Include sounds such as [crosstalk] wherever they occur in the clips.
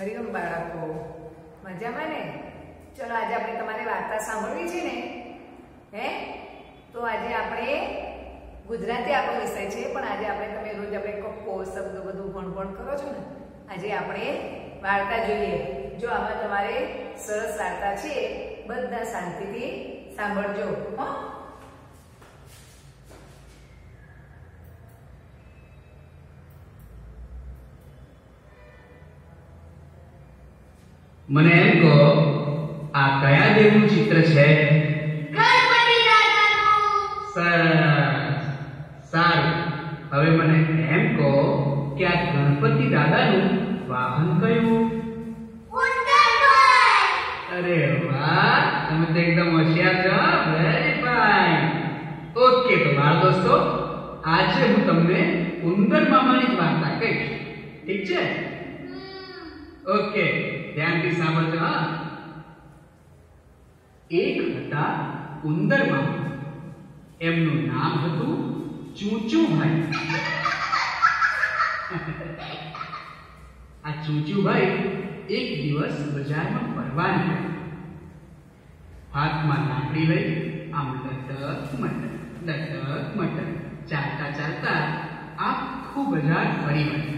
હરિઓમ બાળકો, મજામાં ને? ચલો આજે આપણે તમારે વાર્તા સાંભળવી છે ને? હે? તો આજે આપણે ગુજરાતી આપણો વિષય છે, પણ આજે આપણે તમે રોજ આપણે કપ્પો, શબ્દ બધું ભણભણ ભણ કરો છો ને, આજે આપણે વાર્તા જોઈએ. જો આમાં તમારે સરસ વાર્તા છે, બધા શાંતિથી સાંભળજો, હો. મને એમ કહો આ કયા દેવનું ચિત્ર છે? સરસ. સારું. હવે મને એમ કહો કે આ ગણપતિ દાદાનું વાહન કયું? અરે વાહ તમે તો એકદમ હોશિયાર છો વેરી ફાઇન ઓકે તો બાળ દોસ્તો આજે હું તમને ઉંદર મામાની જ વાર્તા કહીશ. ઠીક છે? ઓકે ધ્યાનથી સાંભળજો, હા. એક હતા ઉંદર મામા. એમનું નામ હતું ચૂચુભાઈ આ ચૂંચુભાઈ એક દિવસ બજારમાં ફરવા નીકળ્યા. હાથમાં લાકડી લઈ આમ લટક મટક લટક મટક, ચાલતા ચાલતા આખું બજાર ફરી વળ્યા.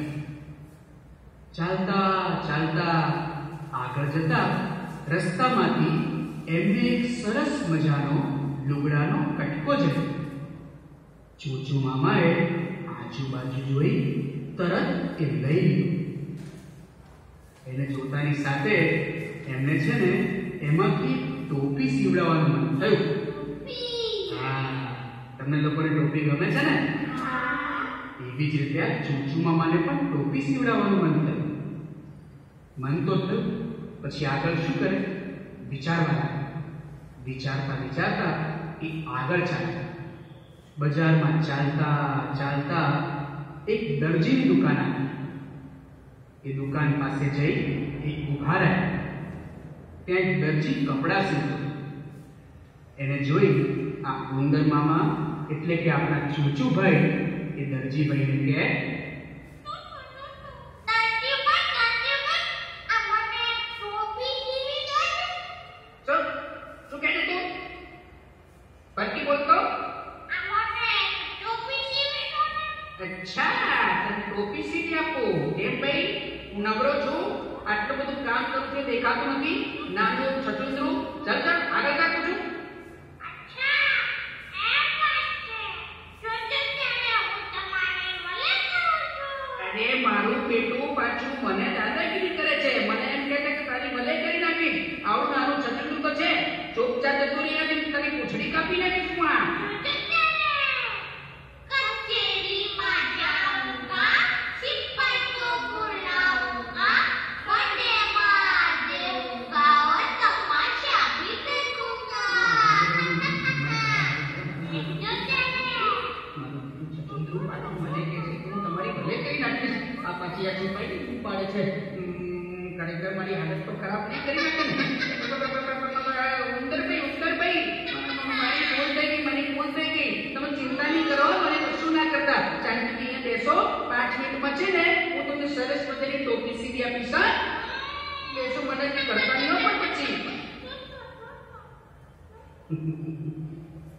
ચાલતા ચાલતા આગળ જતા રસ્તામાંથી એમને એક સરસ મજાનો લુગડાનો કટકો જડ્યો. ચૂચુ મામાએ આજુબાજુ જોઈ તરત એ લઈ એને જોતાની સાથે એમને છે ને એમાંથી ટોપી સીવડાવવાનું મન થયું. હા, તમને લોકોને ટોપી ગમે છે ને? એવી જ રીતે ચૂચુ મામાને પણ ટોપી સીવડાવવાનું મન થયું. મન તો થયું. પછી આગળ શું કરે? વિચારવા લાગે વિચારતા વિચારતા એ આગળ ચાલે. બજારમાં ચાલતા ચાલતા એક દરજીની દુકાન આવી. એ દુકાન પાસે જઈ એ ઊભા રહ્યા ત્યાં એક દરજી કપડાં સીવતો. એને જોઈ આ ઉંદર મામા, એટલે કે આપણા ચૂચુભાઈ, એ દરજીભાઈને કહે દાદીભાઈ દાદીભાઈ આ મને ટોપી સીવી દેજો શું શું કહે છે તું ફરતી બોલતો આ મને ટોપી સીવી દો ને અચ્છા તમે ટોપી સીધી આપો કેમ ભાઈ, હું નબળો છું. આટલું બધું કામ કરું છું, દેખાતું નથી. નાનું રૂપ ચાલ ચાલ, આગળ કાઢું છું. પછી.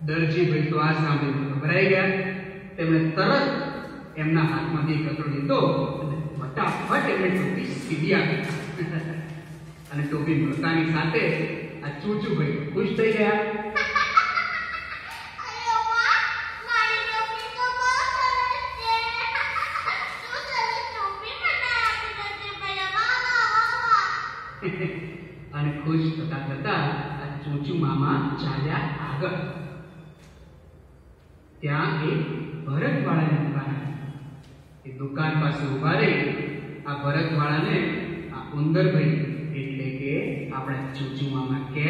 દરજીભાઈ તો આ સાંભળીને ગભરાઈ ગયા. તેમણે તરત એમના હાથમાંથી કચરો લીધો અને ફટાફટ એમણે ટોપી સીધી આપી. અને ટોપી મળતાની સાથે આ ચૂચુભાઈ ખુશ થઈ ગયા. આ મામા ચાલ્યા આગળ. ત્યાં એક ભરતવાળાની દુકાન એ દુકાન પાસે ઊભા રહી આ ભરતવાળાને આ ઉંદરભાઈ એટલે કે આપણા ચૂચુ મામા કે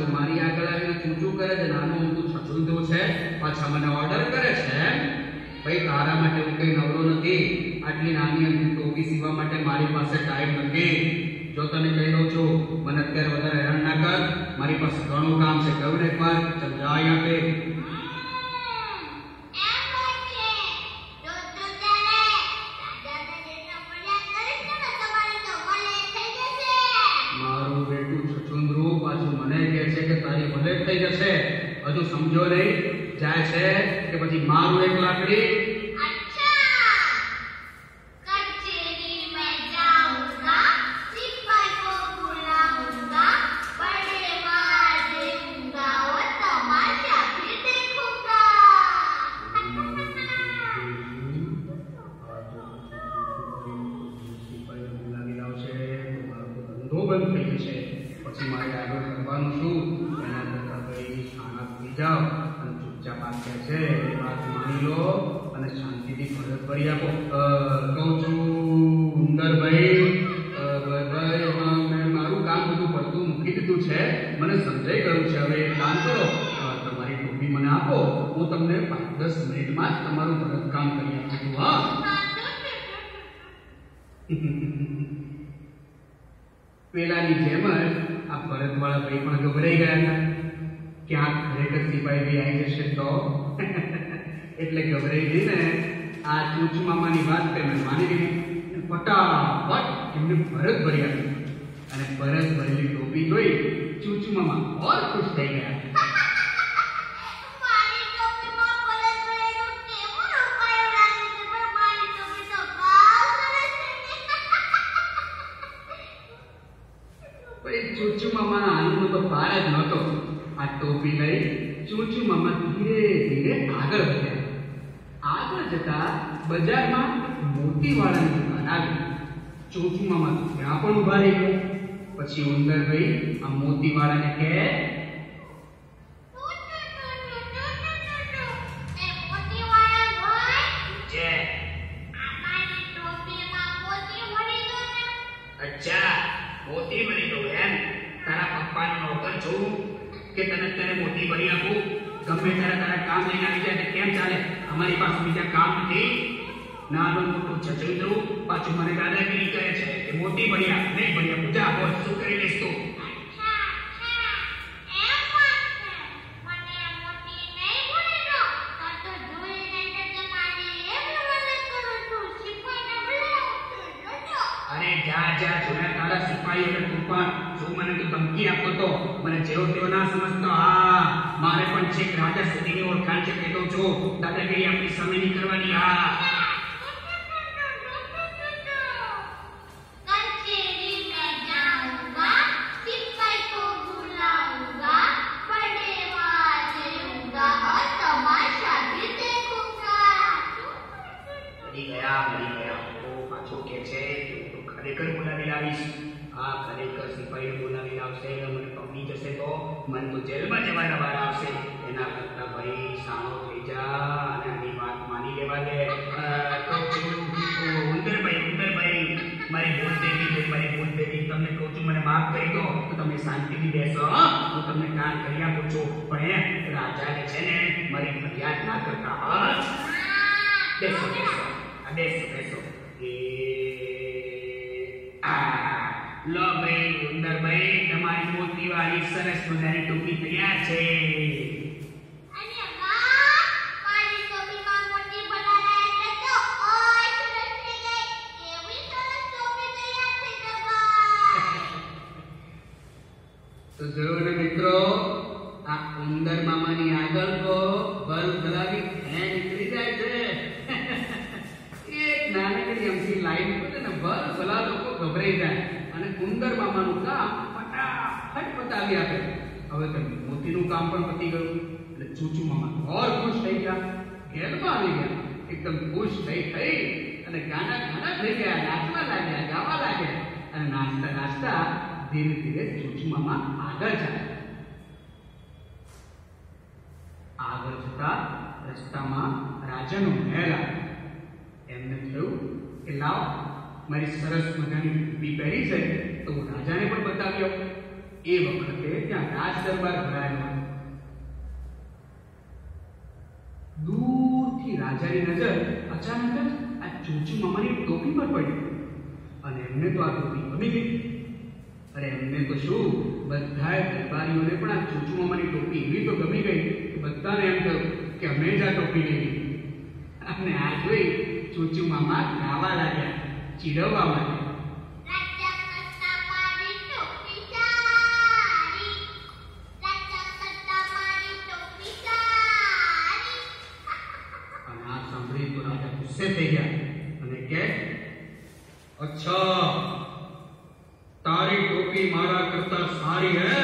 છે મારી આગળ આવીને ઊંચું કરે છે, નાનું ઊંચું છછુંદું છે, પાછા મને ઓર્ડર કરે છે. ભાઈ, તારા માટે હું કઈ નવરો નથી. આટલી નાની અમથી ટોપી સીવા માટે મારી પાસે ટાઈમ નથી. જો તને કહી દઉં છું, મને અત્યારે વધારે હેરાન ના કર, મારી પાસે ઘણું કામ છે, કહ્યું એકવાર, ચાલ જા અહીંયાથી કહે છે કે તારી ભલે થઈ જશે. હજુ સમજો નહીં. જાય છે કે પછી મારું એક લાકડી પેલાની જેમ જ આ ભરતવાળા ભાઈ પણ ગભરાઈ ગયા હતા. ક્યાંક ખરેખર સિપાહી ભાઈ આવી જશે તો? એટલે ગભરાઈ જઈને આ ચૂચ મામાની વાત તેમણે માની લીધી. ફટાફટ એમને ભરત ભરી આપી. અને ભરત ભરેલી ટોપી જોઈ ચૂચ મામા ઓર ખુશ થઈ ગયા. ચૂચુ માં ત્યાં પણ ઊભા રહી ગયા. પછી કહે ભાઈ આ મોતી ભરી દો ને અચ્છા, મોતી ભરી દઉં એમ. તારા પપ્પાનો નોકર છું કે તને તને મોતી ભરી આપું? ગમે ત્યારે તારા કામ લઈને આવી જાય કેમ ચાલે? અમારી પાસે બીજા કામ નથી. નાનું મોટું છચડી દઉં. પાછું મને દાદાગીરી કરે છે કે મોતી ભણ્યા નહીં ભણ્યા આપું જા બોલ શું કરી લઈશ તું? રાજાને છે ને મારી ફરિયાદ ના કરતા હા બેસો બેસો આ બેસો બેસો એ લો ભાઈ ઉંદરભાઈ તમારી મોતીવાળી સરસ મજાની ટોપી તૈયાર છે. મોતી તો ઓય સરસ થઈ ગઈ એવી સરસ ટોપી તૈયાર થઈ ગઈ તો જોયું ને મિત્રો આ ઉંદર મામાની આગળ તો બલ્બ ભરાવી હે નીકળી જાય છે એક નાનકડી અમથી લાઈન પડે ને બલ્બ ભલા લોકો ગભરાઈ જાય અને ઉંદર મામાનું કામ ફટાફટ પતાવી આપે હવે તો મોતીનું કામ પણ પતી ગયું. એટલે ચૂચુ મામા ઓર ખુશ થઈ ગયા. ઘેરમાં આવી ગયા. એકદમ ખુશ થઈ થઈ અને ગાના ગાના થઈ ગયા. નાચવા લાગ્યા, ગાવા લાગ્યા. અને નાચતા નાચતા ધીરે ધીરે ચૂચુ મામા આગળ જાય આગળ જતા રસ્તામાં રાજાનો મહેલ આવ્યો. એમને થયું કે લાવ, મારી સરસ મજાની બી પહેરી છે. તો હું રાજાને પણ બતાવ્યો. એ વખતે ત્યાં રાજ દરબાર ભરાયો. દૂરથી રાજાની નજર અચાનક જ આ ચોચી મામાની ટોપી પર પડી. અને એમને તો આ ટોપી ગમી ગઈ. અરે એમને તો શું બધા દરબારીઓને પણ આ ચૂચુ મામાની ટોપી એવી તો ગમી ગઈ. કે બધાને એમ થયું કે અમે જ આ ટોપી લઈ અને આ જોઈ ચૂચુ મામા ગાવા લાગ્યા, ચીડવવા તારી મારા કરતા સારી હે.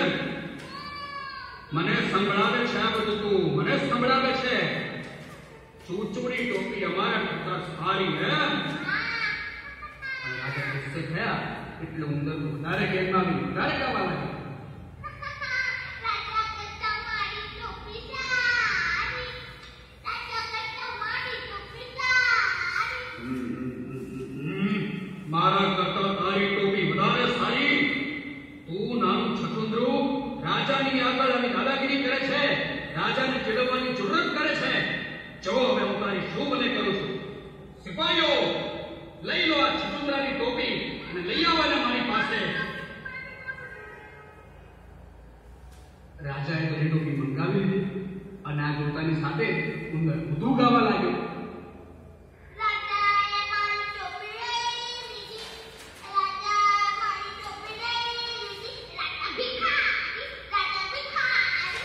મને સંભળાવે છે આ બધું તું, મને સંભળાવે છે. ચૂચુડી ટોપી અમારા કરતા સારી હે. અને ગુસ્સે થયા, એટલે ઉંદર વધારે આવી. વધારે ગાવા લાગ્યા રાજા કરતા મારી ટોપી સારી રાજા કરતા મારી ટોપી સારી મારા કરતા તારી ટોપી વધારે સારી તું નાનું છછુંદરું રાજાની આગળ આવી દાદાગીરી કરે છે રાજાને ચીડવવાની જરૂરત કરે છે જો હવે હું તારી શું મને કરું છું સિપાહીઓ લઈ લો આ છછુંદરાની ટોપી અને લઈ આવો એને મારી પાસે રાજાએ બધી ટોપી મંગાવી લીધી અને આ જોતાની સાથે ઉંદર બધું ગાવા લાગ્યો રાજાએ મારી ટોપી લઈ લીધી રાજા મારી ટોપી લઈ લીધી રાજા ભિખારી રાજા ભિખારી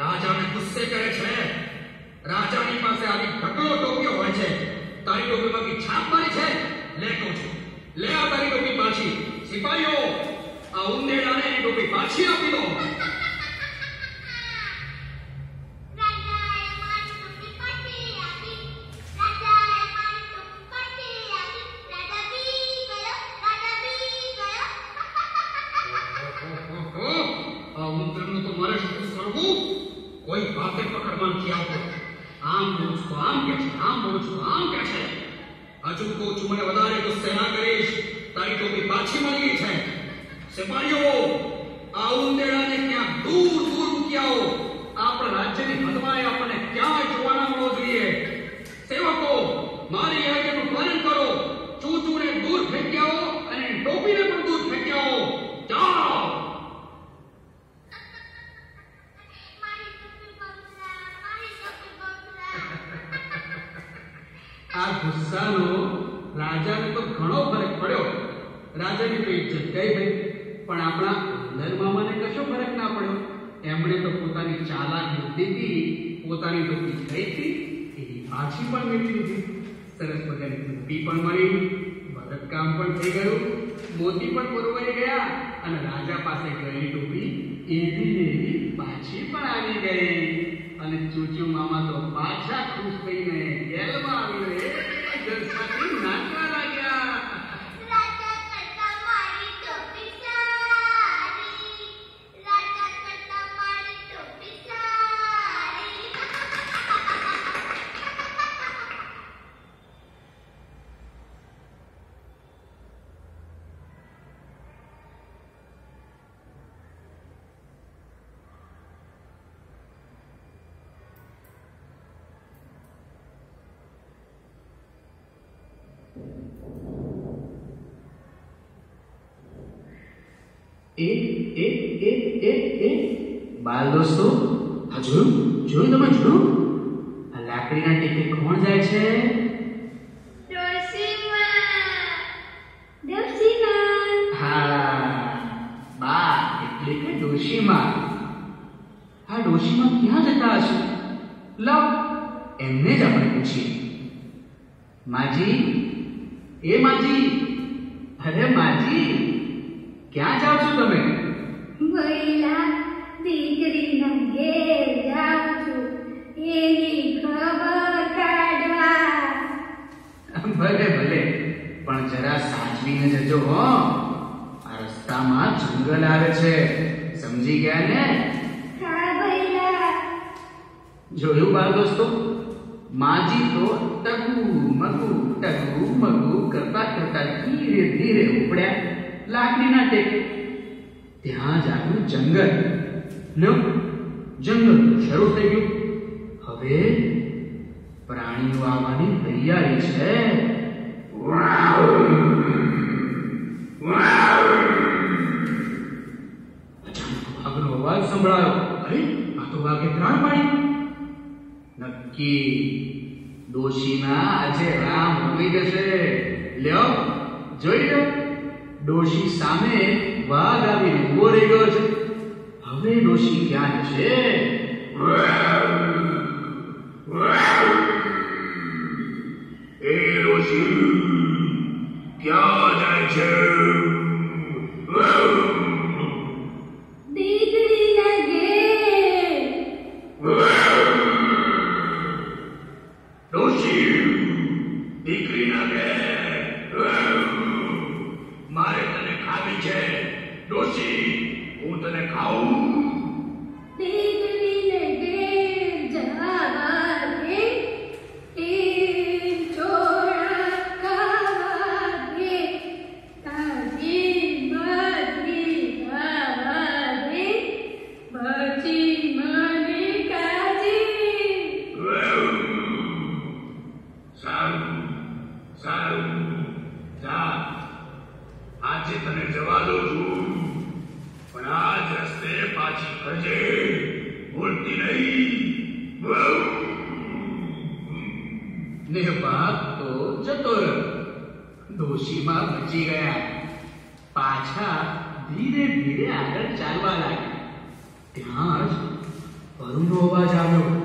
રાજાને ગુસ્સે કરે છે રાજાની પાસે આવી ઢગલો ટોપીઓ હોય છે તારી ટોપીમાં છાપ મારી છે. લે કહું છું. લે આ તારી ટોપી પાછી. સિપાહીઓ આ ઉંદેડાને એની ટોપી પાછી આપી દો. એની પણ મેળવી લીધી. સરસ મજાની મૂર્તિ પણ મળી ભરતકામ પણ થઈ ગયું. મોતી પણ પુરવાઈ ગયા અને રાજા પાસે ગયેલી ટોપી એવી પાછી પણ આવી ગઈ. અને ચૂચુ મામા તો પાછા એ એ એ એ એ બાલ દોસ્તો હા જોયું? જોયું તમે જોયું? આ લાકડીના ટેકે કોણ જાય છે? બા એટલે કે ડોશીમાં. આ ડોશીમાં ક્યાં જતા હશે? લાવ એમને જ આપણે પૂછીએ. માજી એ માજી અરે માજી ક્યાં જાઓ છો તમે? ભઈલા દીકરીના ઘેર જાઉં છું. એની ખબર કાઢવા. ભલે ભલે પણ જરા સાચવીને જજો હો. આ રસ્તામાં જંગલ આવે છે. સમજી ગયા ને? જોયું બાળ દોસ્તો? માજી તો ટગુ મગુ ટકુ મગુ કરતા કરતા ધીરે ધીરે ઉપડ્યા. લાકડીના ટેકે. ત્યાં જ આવ્યું જંગલ. લો જંગલ શરૂ થઈ ગયું. હવે પ્રાણીઓ આવવાની તૈયારી છે. વાઘનો અવાજ સંભળાયો. અરે આ તો વાઘે ત્રણ પાડી નક્કી. ડોશીના આજે રામ ઉગી જશે. લ્યો, જોઈ લો ડોશી સામે વાઘ આવી ઊભો રહી ગયો છે. હવે ડોશી ક્યાં છે એ ડોશી, ક્યાં જાય છે? આજે તને જવા દઉં છું પણ આ જ રસ્તે પાછી કરજે ભૂલતી નહીં ને વાઘ તો જતો રહ્યો ડોશીમાં બચી ગયા પાછા ધીરે ધીરે આગળ ચાલવા લાગ્યા ત્યાં જ વરુનો અવાજ આવ્યો.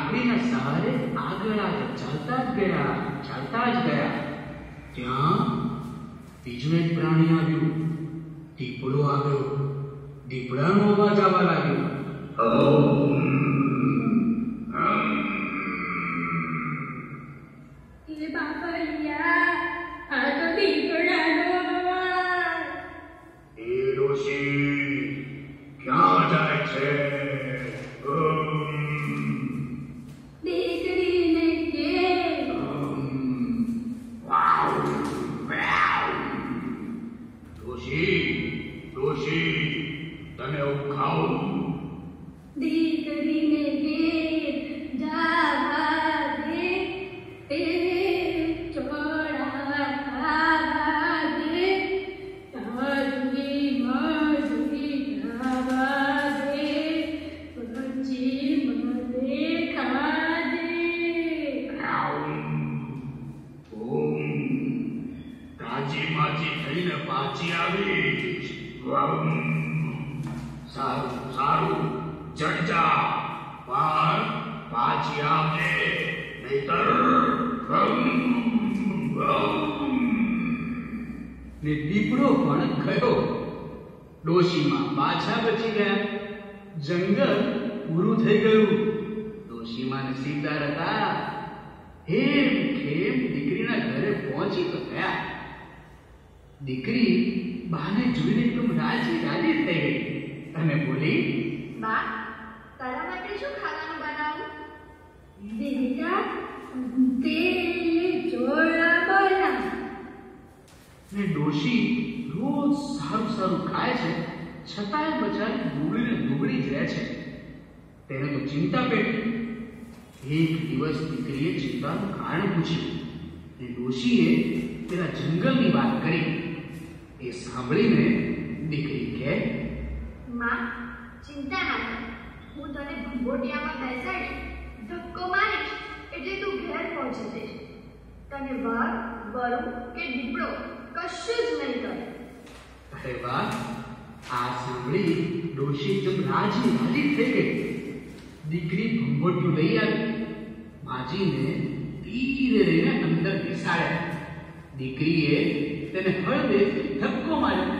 લાકડીના સહારે આગળ આગળ ચાલતા જ ગયા ચાલતા જ ગયા ત્યાં બીજું એક પ્રાણી આવ્યું દીપડો આવ્યો દીપડાનો અવાજ આવવા લાગ્યો એ બાપરિયા આ પણ ગયો. ડોશીમાં પાછા બચી ગયા. જંગલ પૂરું થઈ ગયું. ડોશીમાં નસીબદાર હતા. હેમ ખેમ દીકરીના ઘરે પહોંચી તો ગયા. દીકરી બાને જોઈને એકદમ રાજી રાજી થઈ ગઈ. અને બોલી બા તારા માટે શું ખાવાનું બનાવું? બેટા તે જોડા બોલા ને ડોશી રોજ સારું સારું ખાય છે, છતાંય બચારી દુબળીને દુબળી જ રહે છે. તેને તો ચિંતા પેટી. એક દિવસ દીકરીએ ચિંતાનું કારણ પૂછ્યું. અને ડોશીએ તેના જંગલની વાત કરી. એ સાંભળીને દીકરી કહે, માં, ચિંતા ના હું તને ભંગોટિયામાં બેસાડી ધક્કો મારીશ એટલે તું ઘેર પહોંચી જઈશ. તને વાઘ વરુ કે દીપડો કશું જ નહીં કરે. વાહ આ સાંભળી ડોશી એકદમ રાજી રાજી થઈ ગઈ. દીકરી ભંભોટિયું લઈ આવી. માજીને ધીરે રહીને અંદર બેસાડ્યા. દીકરીએ તેને હળવેથી ધક્કો માર્યો.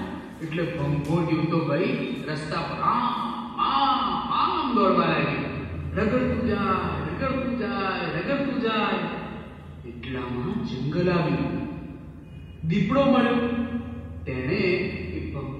એટલે ભંભોટિયું તો ભાઈ રસ્તા પર આમ આમ આમ દોડવા લાગી. રગડતું જાય રગડતું જાય રગડતું જાય એટલામાં જંગલ આવ્યું દીપડો મળ્યો. તેણે એ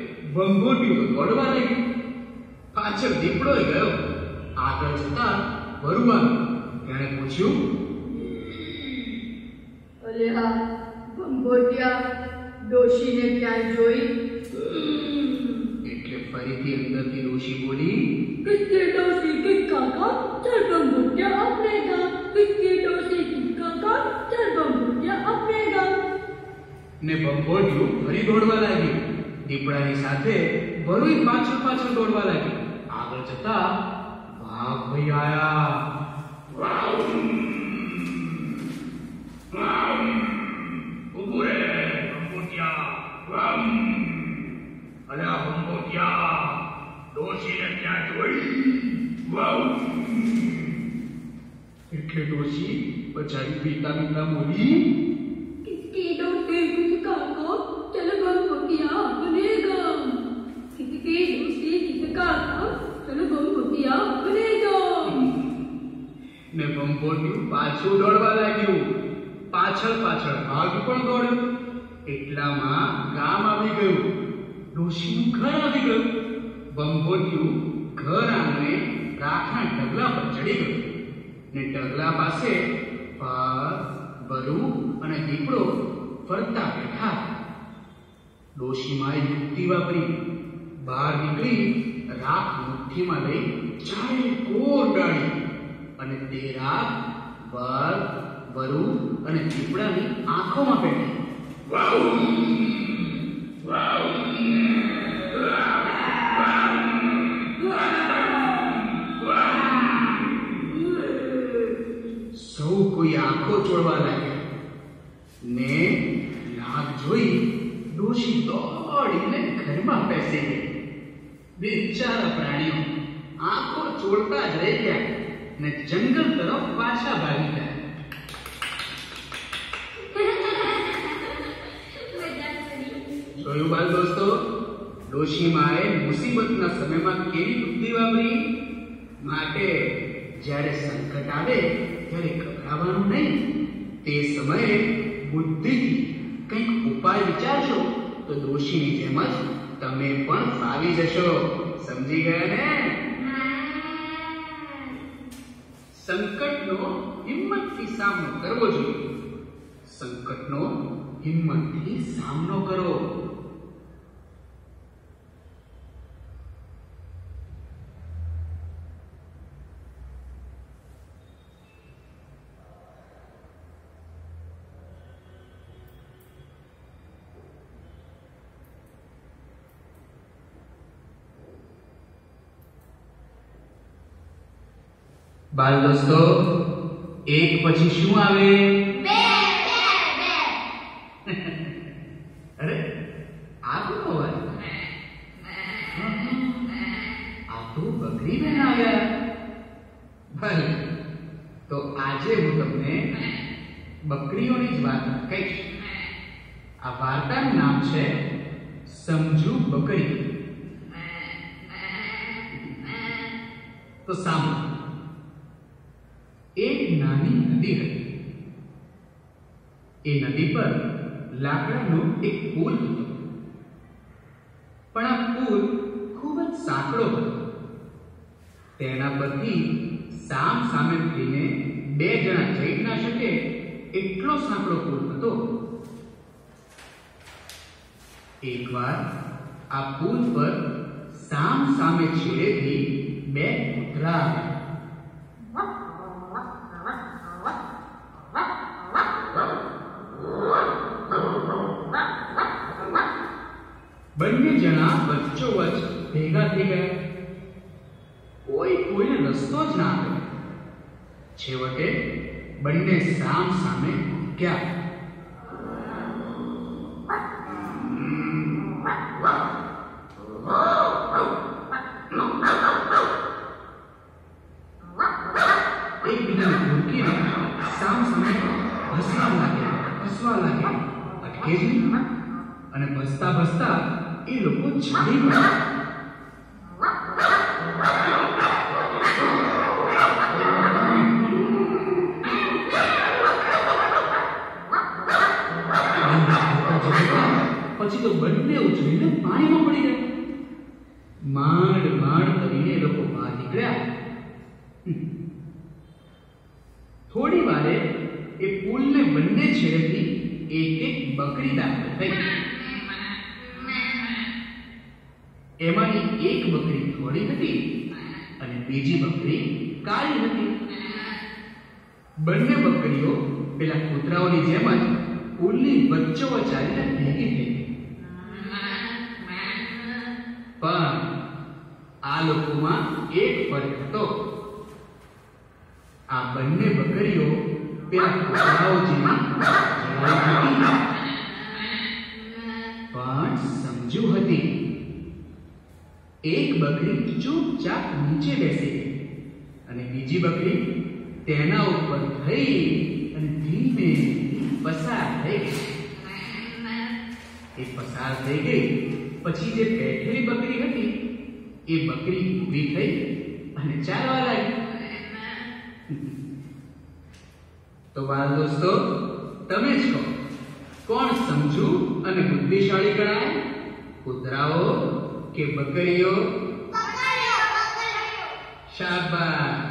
ભંભોટિયું વળવા લાગ્યું પાછળ દીપડો ગયો. આગળ જતા વરુવાનું તેણે પૂછ્યું અરે હા ભંભોટિયા ડોશીને ક્યાંય જોઈ? એટલે ફરીથી અંદરથી ડોશી બોલી કિસકે ડોશી કે કાકા ચાલ ભંભોટિયા આપણે ગા કિસકે ડોશી કે કાકા ચાલ ભંભોટિયા આપણે ગા ને ભંભોટિયું ફરી દોડવા લાગ્યું દીપડાની સાથે વરુઈ પાછળ પાછળ દોડવા લાગી. આગળ જતા વાઘ ભાઈ આયા! એટલે ડોશી બચારી પિતા પિતા બોલી ને પાછું દોડવા લાગ્યું. પાછળ પાછળ ભાગ પણ દોડ્યો. એટલામાં ગામ આવી ગયું. ડોશીનું ઘર આવી ગયું. ભંભોટિયું ઘર આંગણે રાખના ઢગલા પર ચડી ગયું. ને ઢગલા પાસે પર બરુ અને દીપડો ફરતા બેઠા ડોશીમાં યુક્તિ વાપરી. બહાર નીકળી રાખ મુઠ્ઠીમાં લઈ ચારે કોર ડાળી. અને તે રાખ વર વરુ અને દીપડાની આંખોમાં પેટી વાવ! વાવ! સૌ કોઈ આંખો ચોળવા લાગ્યા ને નાગ જોઈ ડોશી દોડીને ઘરમાં બેસી ગઈ બિચારા પ્રાણીઓ આંખો ચોળતા જ રહી ગયા ને જંગલ તરફ પાછા ભાગી ગયા જોયું બાલ દોસ્તો ડોશીમાએ મુસીબતના સમયમાં કેવી બુદ્ધિ વાપરી? માટે જ્યારે સંકટ આવે, ત્યારે ગભરાવાનું નહીં. તે સમયે બુદ્ધિથી કંઈક ઉપાય વિચારશો, તો દોશીની જેમ જ તમે પણ ફાવી જશો. સમજી ગયા ને? સંકટનો હિંમતથી સામનો કરવો જોઈએ. સંકટનો હિંમતથી સામનો કરો. બાલ દોસ્તો એક પછી શું આવે? એ નદી પર લાકડાનો એક પુલ હતો. પણ આ પુલ ખૂબ જ સાંકડો હતો. તેના પરથી સામ સામે થઈને બે જણા જઈ ના શકે એટલો સાંકડો પુલ હતો. એકવાર આ પુલ પર સામ સામે છેડેથી બે કૂતરા આવ્યા બંને જણા વચ્ચોવચ ભેગા થઈ ગયા કોઈ કોઈને રસ્તો જ ના આપ્યો છેવટે બંને સામ સામે ગયા. એકબીજાને સામ સામે હસવા લાગ્યા હસવા લાગ્યા. અટકે અને ભસતા ભસતા એ લોકો ચડી પડ્યા તો બંને ઉછળીને પાણીમાં પડી ગયા. માંડ માંડ કરીને લોકો બહાર નીકળ્યા. થોડી વારે એ પુલને બંને છેડેથી એક એક બકરી દાખલ થઈ. એમાંની એક બકરી થોડી હતી અને બીજી બકરી કાળી હતી. બંને બકરીઓ પેલા કૂતરાઓની જેમ જ પુલની વચ્ચોવચ આવીને ભેગી થઈ લોકોમાં એક ફરક હતો. આ બંને બકરીઓ પેલા પણ સમજુ હતી. એક બકરી ચૂપચાપ નીચે બેસી અને બીજી બકરી તેના ઉપર થઈ અને ધીમે પસાર થઈ એ પસાર થઈ ગઈ. પછી જે બેઠેલી બકરી હતી એ બકરી ઊભી થઈ અને ચાલવા લાગી તો બાળ દોસ્તો, તમે છો કોણ સમજુ અને બુદ્ધિશાળી ગણાય? કૂતરાઓ કે બકરીઓ? શાબાશ.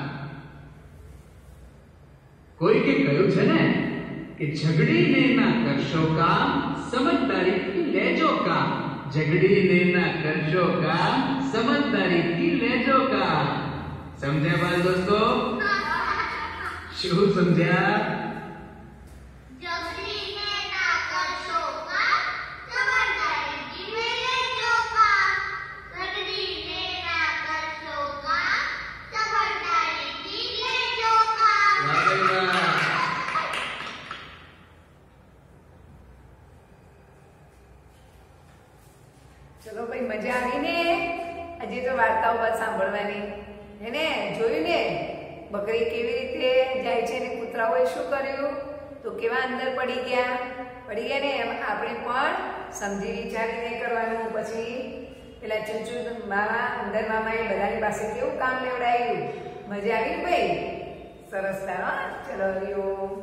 કોઈ કે કહ્યું છે ને કે ઝઘડીને ના કરશો કામ સમજદારીથી લેજો કામ. ઝઘડીને ના કરશો કામ સમજદારીથી લેજો કામ સમજ્યા બાળ દોસ્તો? [laughs] શું સમજ્યા જગડીને ના કરશો કામ સમજદારીથી મેળવજો કામ જગડીને ના કરશો કામ સમજદારીથી લેજો કામ વાહ ભાઈ વાહ. ચલો ભાઈ મજા આવી ને હજી તો વાર્તાઓ બસ સાંભળવાની હે ને જોયું ને બકરી કેવી રીતે જાય છે ને કૂતરાઓએ શું કર્યું તો કેવા અંદર પડી ગયા પડી ગયા ને એમ આપણે પણ સમજી વિચારીને કરવાનું પછી પેલા ચૂચુ મામા અંદર મામાએ બધાની પાસે કેવું કામ લેવડાયું? મજા આવી ભાઈ? સરસ તારો ચલો હરિઓમ